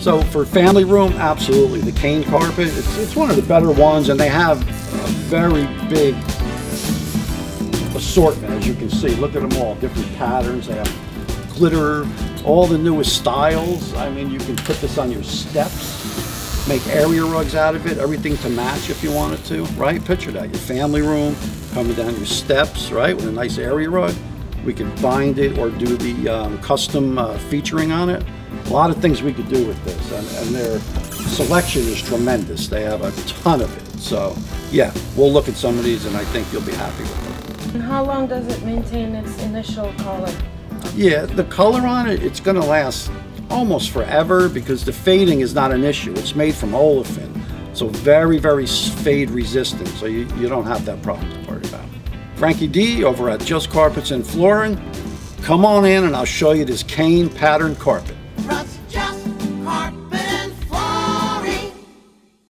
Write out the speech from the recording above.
So for family room, absolutely. The Kane carpet, it's, it's one of the better ones and they have a very big assortment, as you can see. Look at them all, different patterns. They have glitter, all the newest styles. I mean, you can put this on your steps, make area rugs out of it, everything to match if you wanted to, right? Picture that, your family room, coming down your steps, right, with a nice area rug. We could bind it or do the um, custom uh, featuring on it. A lot of things we could do with this, and, and their selection is tremendous. They have a ton of it. So, yeah, we'll look at some of these, and I think you'll be happy with them. And how long does it maintain its initial color? Yeah, the color on it, it's going to last almost forever because the fading is not an issue. It's made from olefin, so very, very fade resistant. So you, you don't have that problem to worry about. Frankie D over at Just Carpets and Flooring. Come on in and I'll show you this Kane pattern carpet.